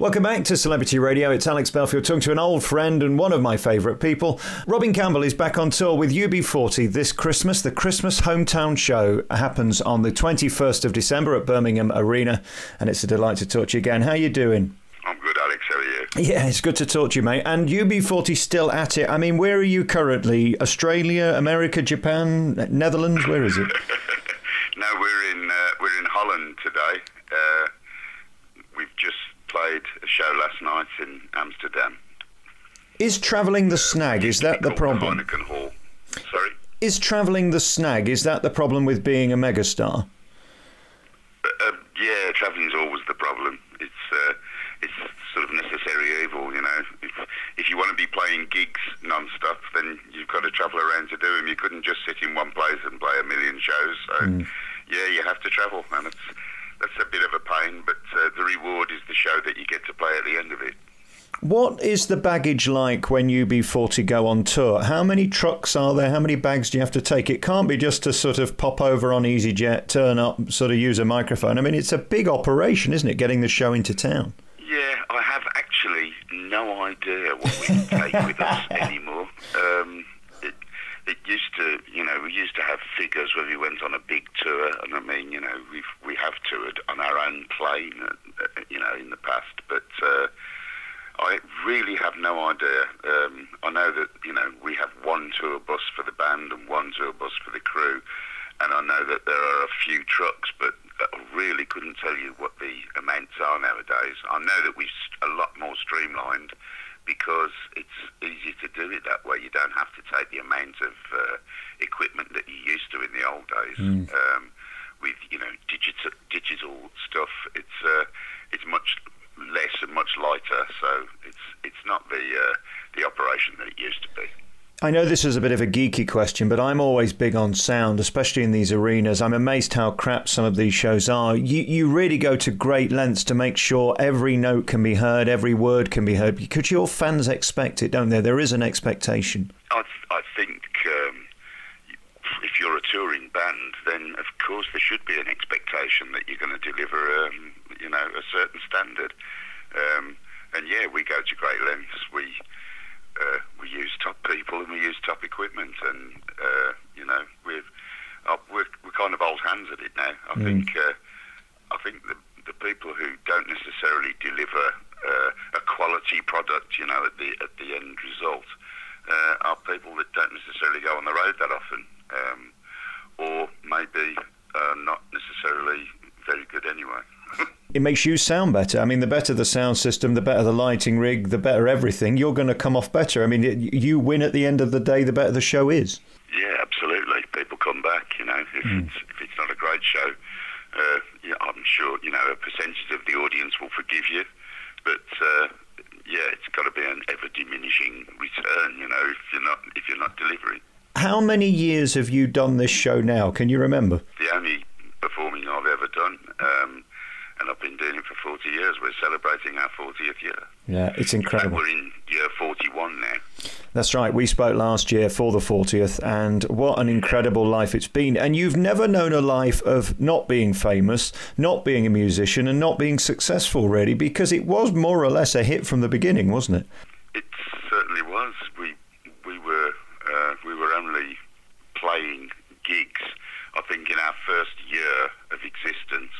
Welcome back to Celebrity Radio. It's Alex Belfield talking to an old friend and one of my favourite people. Robin Campbell is back on tour with UB40 this Christmas. The Christmas Hometown Show happens on the 21st of December at Birmingham Arena, and it's a delight to talk to you again. How are you doing? I'm good, Alex. How are you? Yeah, it's good to talk to you, mate. And UB40 still at it. I mean, where are you currently? Australia, America, Japan, Netherlands? Where is it? no, we're in uh, we're in Holland today. Uh, we've just played a show last night in Amsterdam. Is travelling the snag? Is that the problem? Heineken Hall. Sorry. Is travelling the snag? Is that the problem with being a megastar? Uh, uh, yeah, travelling's always the problem. It's uh, it's sort of necessary evil, you know. If if you want to be playing gigs non-stop, then you've got to travel around to do them. You couldn't just sit in one place and play a million shows. So mm. yeah, you have to travel, and it's that's a bit of a pain, but uh, the reward is the show that you get to play at the end of it. What is the baggage like when UB40 go on tour? How many trucks are there? How many bags do you have to take? It can't be just to sort of pop over on EasyJet, turn up, sort of use a microphone. I mean, it's a big operation, isn't it, getting the show into town? Yeah, I have actually no idea what we take with us anymore. Um, it used to, you know, we used to have figures when we went on a big tour, and I mean, you know, we've we have toured on our own plane, uh, you know, in the past, but uh, I really have no idea. Um, I know that you know we have one tour bus for the band and one tour bus for the crew, and I know that there are a few trucks, but I really couldn't tell you what the amounts are nowadays. I know that we're a lot more streamlined because it's easy to do it that way. You don't have to take the amount of uh, equipment that you used to in the old days. Mm. Um, with you know digital digital stuff, it's uh, it's much less and much lighter. So it's it's not the uh, the operation that it used to be. I know this is a bit of a geeky question, but I'm always big on sound, especially in these arenas. I'm amazed how crap some of these shows are. You, you really go to great lengths to make sure every note can be heard, every word can be heard, because your fans expect it, don't they? There is an expectation. I, I think um, if you're a touring band, then of course there should be an expectation that you're going to deliver, um, you know, a certain standard. Um, and yeah, we go to great lengths. We uh, we use top people and we use top equipment, and uh, you know we've uh, we're, we're kind of old hands at it now. I mm. think uh, I think the the people who don't necessarily deliver uh, a quality product, you know, at the at the end result, uh, are people that don't necessarily go on the road that often, um, or maybe not necessarily very good anyway it makes you sound better. I mean, the better the sound system, the better the lighting rig, the better everything. You're going to come off better. I mean, you win at the end of the day, the better the show is. Yeah, absolutely. People come back. You know, if, mm. it's, if it's not a great show, uh, yeah, I'm sure you know a percentage of the audience will forgive you, but uh, yeah, it's got to be an ever diminishing return. You know, if you're not if you're not delivering. How many years have you done this show now? Can you remember? The only performing I've ever done. Um, and I've been doing it for 40 years. We're celebrating our 40th year. Yeah, it's incredible. we're in year 41 now. That's right. We spoke last year for the 40th, and what an incredible life it's been. And you've never known a life of not being famous, not being a musician, and not being successful, really, because it was more or less a hit from the beginning, wasn't it? It certainly was. We we were uh, we were only playing gigs. I think in our first year of existence,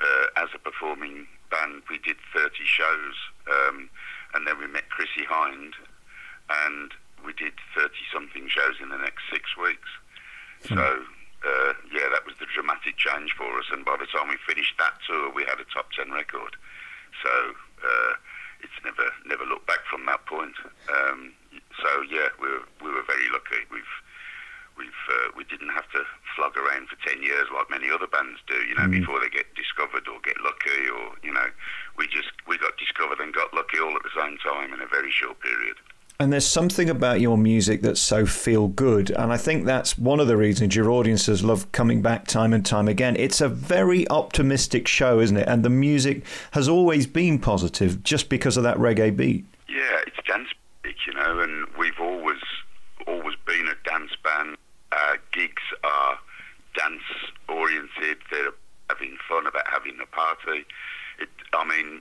uh, as a performing band, we did 30 shows, um, and then we met Chrissie Hynde, and we did 30 something shows in the next six weeks. Mm. So, uh, yeah, that was the dramatic change for us. And by the time we finished that tour, we had a top 10 record. So, uh, it's never never looked back from that point. Um, so, yeah, we were, we were very lucky. We've we've uh, we didn't have to flog around for ten years like many other bands do, you know, mm. before they get discovered or get lucky, or you know, we just we got discovered and got lucky all at the same time in a very short period. And there's something about your music that's so feel good. And I think that's one of the reasons your audiences love coming back time and time again. It's a very optimistic show, isn't it? And the music has always been positive just because of that reggae beat. Yeah, it's dance music, you know, and we've always always been a dance band uh, gigs are dance oriented. They're having fun about having a party. I mean,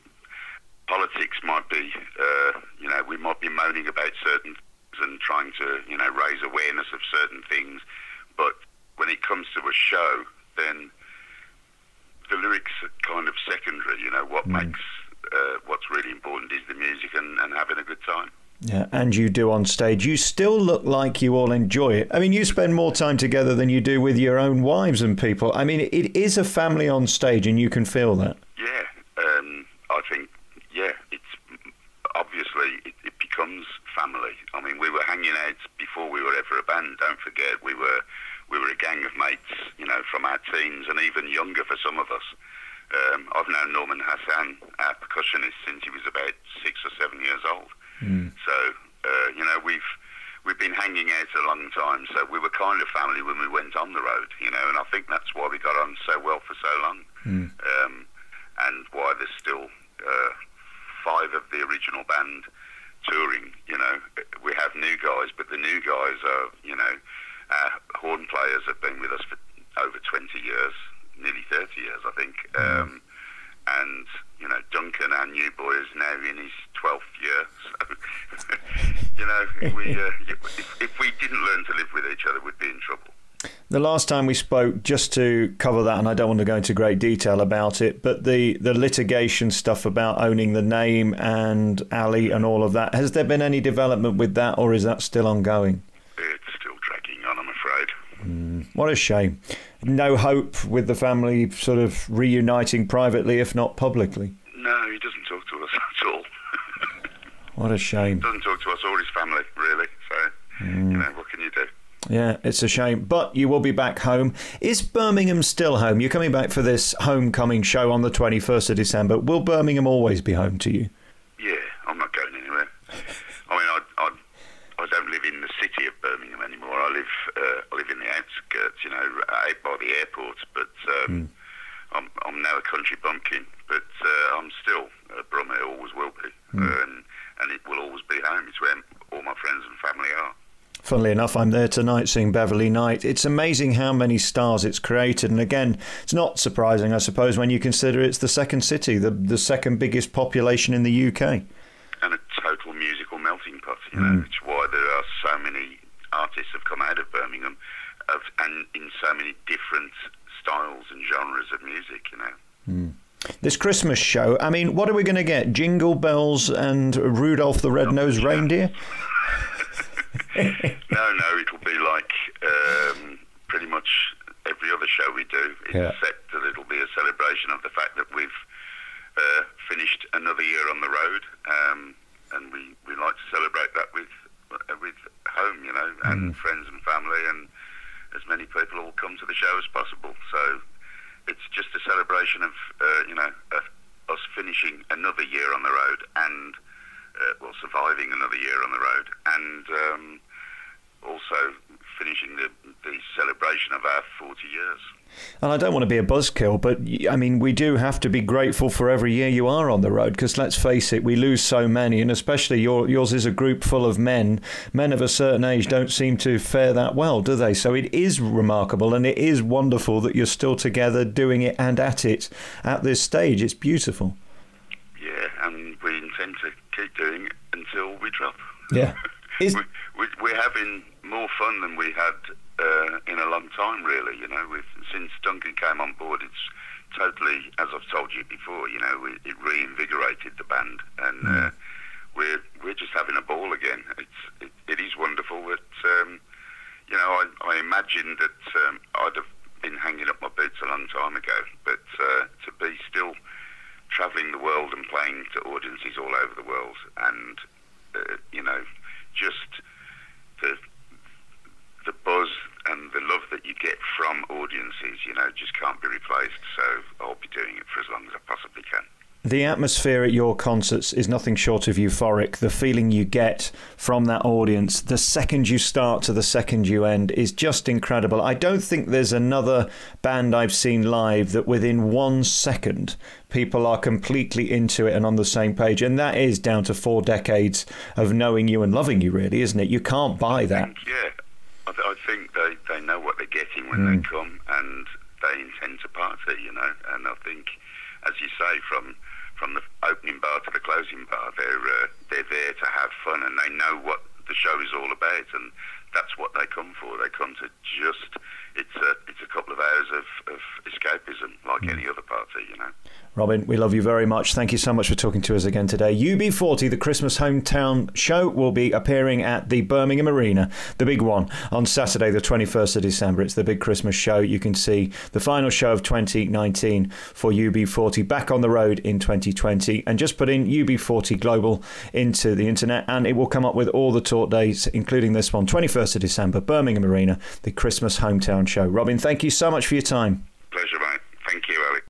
politics might be, uh, you know, we might be moaning about certain things and trying to, you know, raise awareness of certain things, but when it comes to a show, then the lyrics are kind of secondary. You know, what makes uh, what's really important is the music and, and having a good time. Yeah, and you do on stage. You still look like you all enjoy it. I mean, you spend more time together than you do with your own wives and people. I mean, it is a family on stage, and you can feel that. Yeah, um, I think, yeah, it's obviously it, it becomes family. I mean, we were hanging out before we were Don't forget, we were we were a gang of mates, you know, from our teens and even younger for some of us. Um, I've known Norman Hassan, our percussionist, since he was about six or seven years old. Mm. So, uh, you know, we've we've been hanging out a long time. So we were kind of family when we went on the road, you know, and I think that's why we got on so well for so long, mm. um, and why there's still uh, five of the original band touring. You know, we have new guys, but the new guys are, you know, our horn players have been with us for over 20 years, nearly 30 years, I think. Mm. Um, and you know Duncan, our new boy, is now in his twelfth year. So you know, we uh, if, if we didn't learn to live with each other, we'd be in trouble. The last time we spoke, just to cover that, and I don't want to go into great detail about it, but the, the litigation stuff about owning the name and Ali and all of that, has there been any development with that, or is that still ongoing? It's still dragging on, I'm afraid. Mm, what a shame no hope with the family sort of reuniting privately, if not publicly? No, he doesn't talk to us at all. what a shame. He doesn't talk to us or his family, really. So, mm. you know, what can you do? Yeah, it's a shame. But you will be back home. Is Birmingham still home? You're coming back for this homecoming show on the 21st of December. Will Birmingham always be home to you? Yeah, I'm not going anywhere. I mean, I, I, I don't live in the city of Birmingham anymore. I live uh, I live in the outskirts, you know, out by the airport. But um, mm. I'm I'm now a country bumpkin, but uh, I'm still a Brummer. Always will be, mm. and and it will always be home. It's where all my friends and family are. Funnily enough, I'm there tonight seeing Beverley Knight. It's amazing how many stars it's created. And again, it's not surprising, I suppose, when you consider it's the second city, the, the second biggest population in the UK. And a total musical melting pot, you know, mm. which is why there are so many artists have come out of Birmingham, of, and in so many different styles and genres of music, you know. Mm. This Christmas show, I mean, what are we going to get? Jingle bells and Rudolph the Red-Nosed Reindeer? No, no, it'll be like um, pretty much every other show we do, except yeah. that it'll be a celebration of the fact that we've uh, finished another year on the road, um, and we, we like to celebrate that with uh, with home, you know, and mm. friends and family, and as many people will come to the show as possible. So it's just a celebration of, uh, you know, us finishing another year on the road and, uh, well, surviving another year on the road, and um, also finishing the, the celebration of our 40 years. And I don't want to be a buzzkill, but I mean, we do have to be grateful for every year you are on the road because let's face it, we lose so many, and especially your, yours is a group full of men. Men of a certain age don't seem to fare that well, do they? So it is remarkable and it is wonderful that you're still together doing it and at it at this stage. It's beautiful. Yeah, and we intend to keep doing it until we drop. Yeah. Is... we, we, we're having more fun than we had uh, in a long time, really. You know, with, since Duncan came on board, it's totally, as I've told you before, you know, it, it reinvigorated the band, and mm. uh, we're we're just having a ball again. It's it, it is wonderful that um, you know I, I imagined that um, I'd have been hanging up my boots a long time ago, but uh, to be still travelling the world and playing to audiences all over the world, and uh, you know, just the the buzz and the love that you get from audiences, you know, just can't be replaced. So I'll be doing it for as long as I possibly can. The atmosphere at your concerts is nothing short of euphoric. The feeling you get from that audience, the second you start to the second you end, is just incredible. I don't think there's another band I've seen live that within one second people are completely into it and on the same page. And that is down to four decades of knowing you and loving you, really, isn't it? You can't buy that. yeah, getting when mm. they hmm. come, and they intend to party, you know. And I think, as you say, from from the opening bar to the closing bar, they're uh, they're there to have fun, and they know what the show is all about, and that's what they come for. They come to just it's a it's a couple of hours of, of escapism like mm. any other party, you know. Robin, we love you very much. Thank you so much for talking to us again today. UB40, the Christmas hometown show, will be appearing at the Birmingham Arena, the big one, on Saturday, the 21st of December. It's the big Christmas show. You can see the final show of 2019 for UB40 back on the road in 2020. And just put in UB40 Global into the internet, and it will come up with all the talk dates, including this one, 21st of December, Birmingham Arena, the Christmas hometown show. Robin, thank you so much for your time.